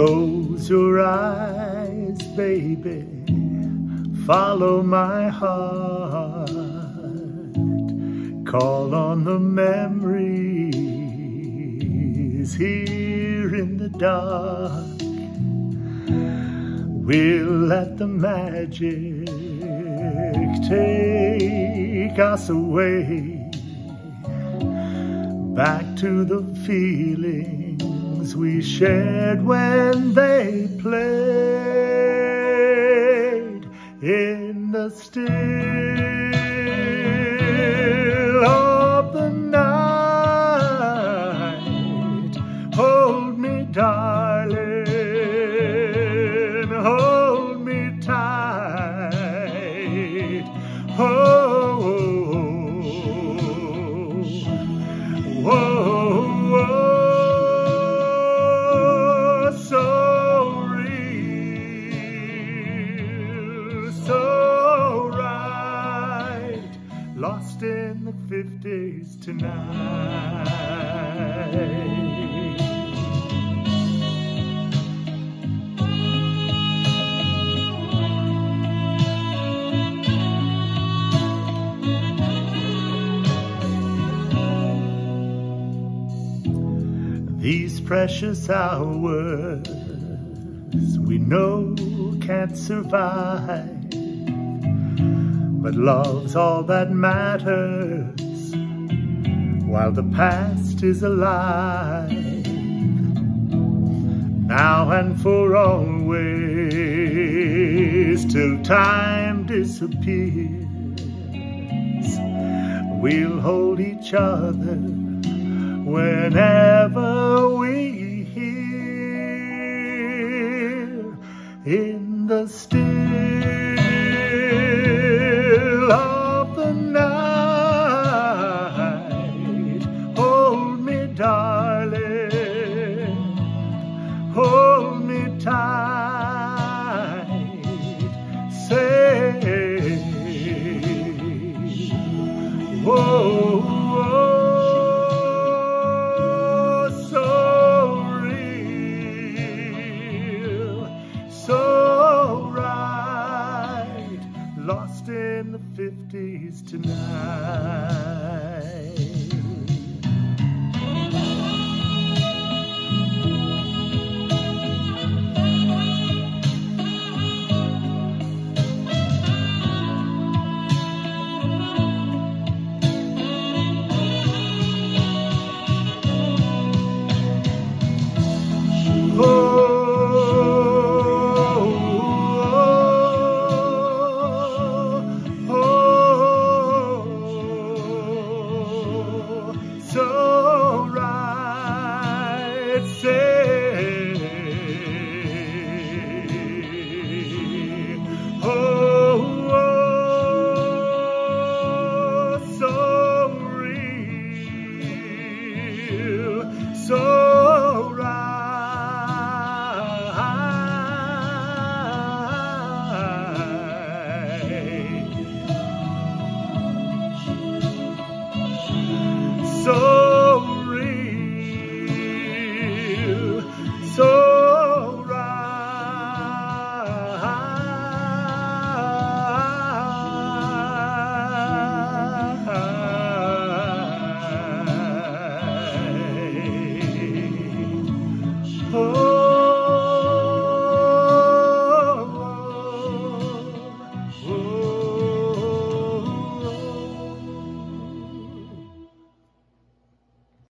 Close your eyes, baby, follow my heart. Call on the memories here in the dark. We'll let the magic take us away back to the feelings we shared when they played in the still lost in the fifties tonight. These precious hours we know can't survive, but love's all that matters while the past is alive. Now and for always, till time disappears, we'll hold each other whenever we hear in the still lost in the fifties tonight. say? Oh, oh so real, so right. So